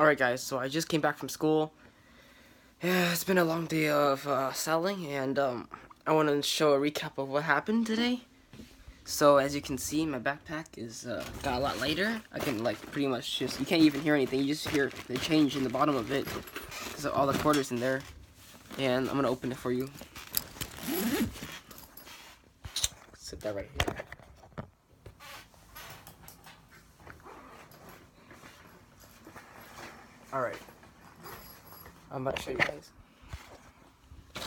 Alright guys, so I just came back from school. Yeah, it's been a long day of uh, selling and um, I want to show a recap of what happened today. So as you can see, my backpack is uh, got a lot lighter. I can like pretty much just, you can't even hear anything. You just hear the change in the bottom of it because of all the quarters in there. And I'm going to open it for you. Sit that right here. Alright. I'm about to show you guys. Oh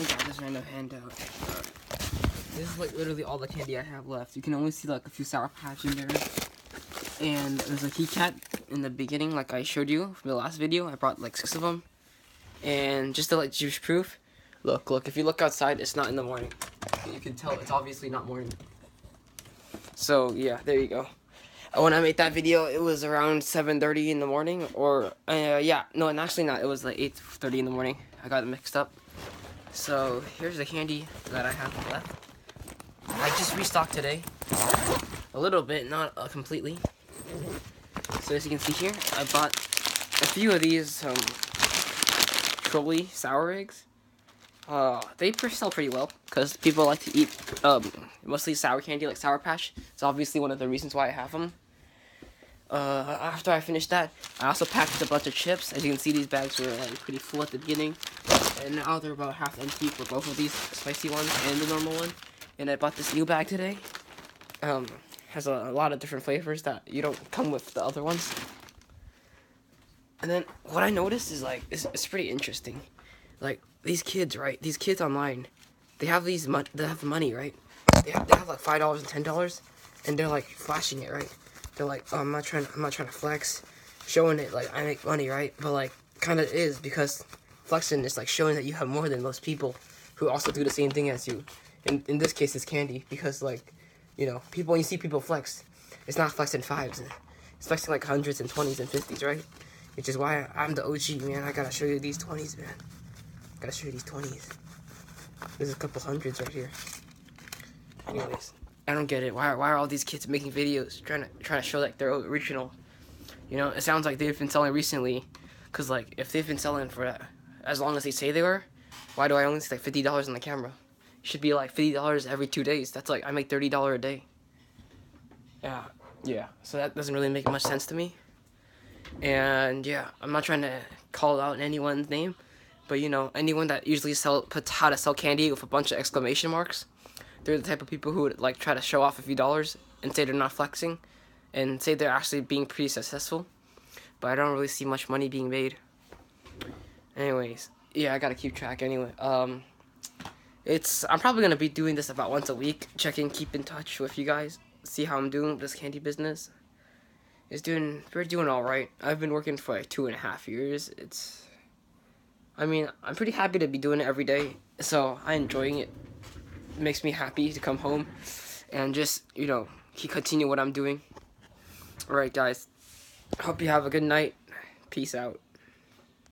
I got this random handout. This is like literally all the candy I have left. You can only see like a few Sour Patch in there. And there's a KitKat in the beginning, like I showed you from the last video. I brought like six of them. And just to like juice proof, look, look, if you look outside, it's not in the morning. You can tell it's obviously not morning. So yeah, there you go when I made that video, it was around 7.30 in the morning, or, uh, yeah, no, and actually not, it was like 8.30 in the morning, I got it mixed up. So, here's the candy that I have left. I just restocked today, a little bit, not uh, completely. So as you can see here, I bought a few of these, um, Trolli sour eggs. Uh, they sell pretty well, because people like to eat, um, mostly sour candy, like Sour Patch. It's obviously one of the reasons why I have them uh, after I finished that, I also packed a bunch of chips. As you can see, these bags were like pretty full at the beginning, and now they're about half empty for both of these spicy ones and the normal one. And I bought this new bag today. Um, has a, a lot of different flavors that you don't come with the other ones. And then what I noticed is like it's, it's pretty interesting. Like these kids, right? These kids online, they have these mon- they have money, right? They have, they have like five dollars and ten dollars, and they're like flashing it, right? They're like, oh, I'm not trying, I'm not trying to flex, showing it like I make money, right? But like, kind of is because flexing is like showing that you have more than most people who also do the same thing as you. In in this case, it's candy because like, you know, people when you see people flex, it's not flexing fives, it's flexing like hundreds and twenties and fifties, right? Which is why I'm the OG, man. I gotta show you these twenties, man. Gotta show you these twenties. There's a couple hundreds right here. Anyways. I don't get it. Why, why are all these kids making videos trying to trying to show like they're original? You know, it sounds like they've been selling recently, cause like if they've been selling for as long as they say they were, why do I only see like fifty dollars on the camera? It should be like fifty dollars every two days. That's like I make thirty dollar a day. Yeah, yeah. So that doesn't really make much sense to me. And yeah, I'm not trying to call out anyone's name, but you know, anyone that usually sell puts how to sell candy with a bunch of exclamation marks they're the type of people who would like try to show off a few dollars and say they're not flexing and say they're actually being pretty successful. But I don't really see much money being made. Anyways, yeah, I gotta keep track anyway. Um, it's I'm probably gonna be doing this about once a week, checking, keep in touch with you guys, see how I'm doing this candy business. It's doing we're doing all right. I've been working for like two and a half years. It's, I mean, I'm pretty happy to be doing it every day, so I'm enjoying it makes me happy to come home and just, you know, keep continue what I'm doing. Alright, guys. Hope you have a good night. Peace out.